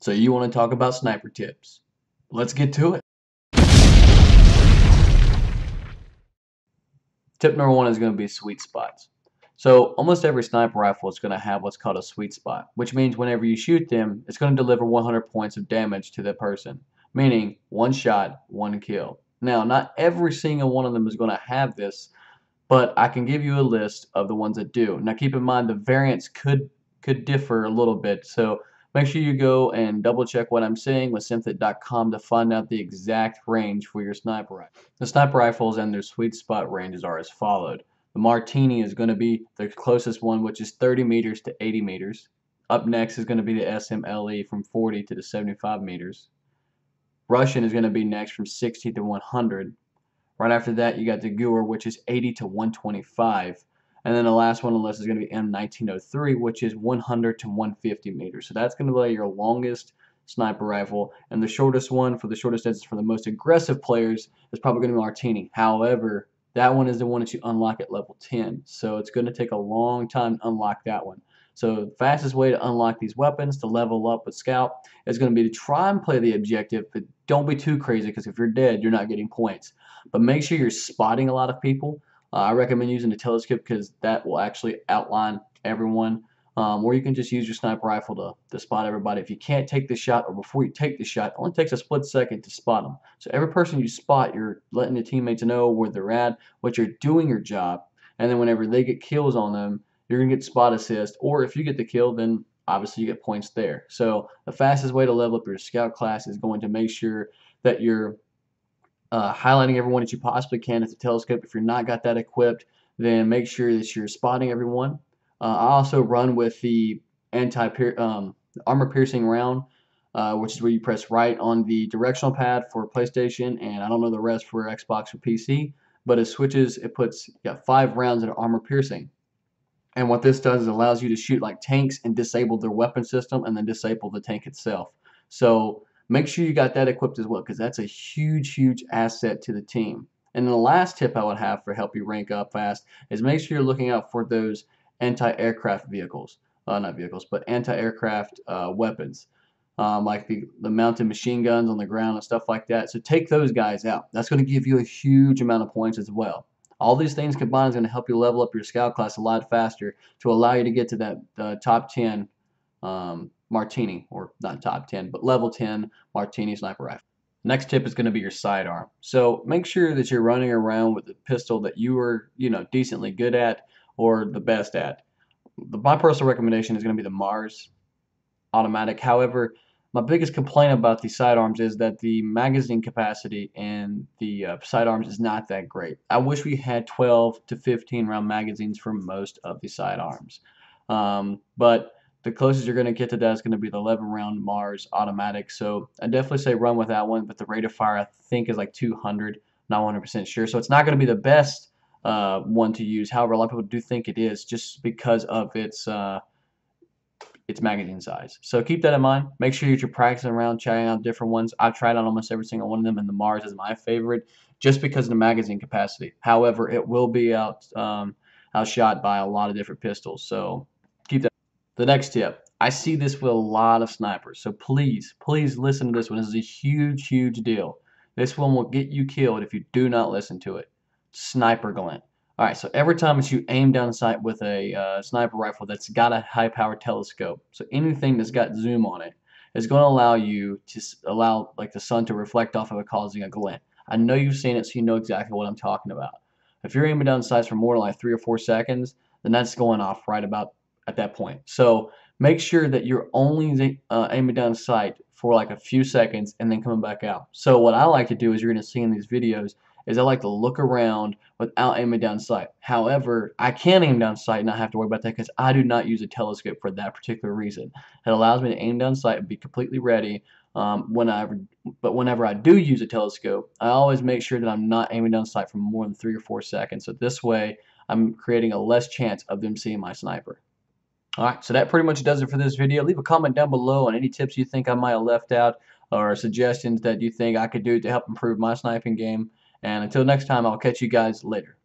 So you want to talk about sniper tips. Let's get to it. Tip number one is going to be sweet spots. So almost every sniper rifle is going to have what's called a sweet spot, which means whenever you shoot them, it's going to deliver 100 points of damage to the person, meaning one shot, one kill. Now, not every single one of them is going to have this, but I can give you a list of the ones that do. Now, keep in mind the variants could could differ a little bit, so make sure you go and double check what I'm saying with Symthic.com to find out the exact range for your sniper rifle. The sniper rifles and their sweet spot ranges are as followed. The Martini is going to be the closest one, which is 30 meters to 80 meters. Up next is going to be the SMLE from 40 to the 75 meters. Russian is going to be next from 60 to 100. Right after that, you got the Gewehr, which is 80 to 125. And then the last one on the list is going to be M1903, which is 100 to 150 meters. So that's going to be your longest sniper rifle. And the shortest one for the shortest distance for the most aggressive players is probably going to be Martini. However, that one is the one that you unlock at level 10. So it's going to take a long time to unlock that one. So the fastest way to unlock these weapons to level up with Scout is going to be to try and play the objective, but don't be too crazy because if you're dead, you're not getting points. But make sure you're spotting a lot of people. Uh, I recommend using the telescope because that will actually outline everyone. Um, or you can just use your sniper rifle to, to spot everybody. If you can't take the shot or before you take the shot, it only takes a split second to spot them. So every person you spot, you're letting your teammates know where they're at, what you're doing your job, and then whenever they get kills on them, you're going to get spot assist. Or if you get the kill, then obviously you get points there. So the fastest way to level up your scout class is going to make sure that you're uh, highlighting everyone that you possibly can at the telescope. If you're not got that equipped, then make sure that you're spotting everyone. Uh, I also run with the anti um, armor piercing round, uh, which is where you press right on the directional pad for PlayStation, and I don't know the rest for Xbox or PC, but it switches. It puts got five rounds that are armor piercing. And what this does is allows you to shoot like tanks and disable their weapon system and then disable the tank itself. So make sure you got that equipped as well because that's a huge, huge asset to the team. And the last tip I would have for help you rank up fast is make sure you're looking out for those anti-aircraft vehicles. Uh, not vehicles, but anti-aircraft uh, weapons. Um, like the, the mounted machine guns on the ground and stuff like that. So take those guys out. That's going to give you a huge amount of points as well. All these things combined is going to help you level up your scout class a lot faster to allow you to get to that uh, top 10 um, Martini, or not top 10, but level 10 Martini sniper rifle. Next tip is going to be your sidearm. So make sure that you're running around with a pistol that you are, you know, decently good at or the best at. The, my personal recommendation is going to be the Mars automatic. However, my biggest complaint about the sidearms is that the magazine capacity and the uh, sidearms is not that great. I wish we had 12 to 15 round magazines for most of the sidearms. Um, but the closest you're going to get to that is going to be the 11 round Mars automatic. So I definitely say run with that one, but the rate of fire I think is like 200, not 100% sure. So it's not going to be the best uh, one to use. However, a lot of people do think it is just because of its uh, its magazine size. So keep that in mind. Make sure you're practicing around, trying out different ones. I've tried out almost every single one of them, and the Mars is my favorite just because of the magazine capacity. However, it will be out um, outshot by a lot of different pistols. So. The next tip. I see this with a lot of snipers. So please, please listen to this one. This is a huge, huge deal. This one will get you killed if you do not listen to it. Sniper glint. Alright, so every time that you aim down sight with a uh, sniper rifle that's got a high power telescope, so anything that's got zoom on it, is going to allow you to allow like the sun to reflect off of it causing a glint. I know you've seen it so you know exactly what I'm talking about. If you're aiming down sights for more than like three or four seconds, then that's going off right about at that point. So make sure that you're only uh, aiming down sight for like a few seconds and then coming back out. So what I like to do is you're going to see in these videos is I like to look around without aiming down sight. However, I can aim down sight and not have to worry about that because I do not use a telescope for that particular reason. It allows me to aim down sight and be completely ready um, whenever, but whenever I do use a telescope, I always make sure that I'm not aiming down sight for more than three or four seconds. So this way, I'm creating a less chance of them seeing my sniper. Alright, so that pretty much does it for this video. Leave a comment down below on any tips you think I might have left out or suggestions that you think I could do to help improve my sniping game. And until next time, I'll catch you guys later.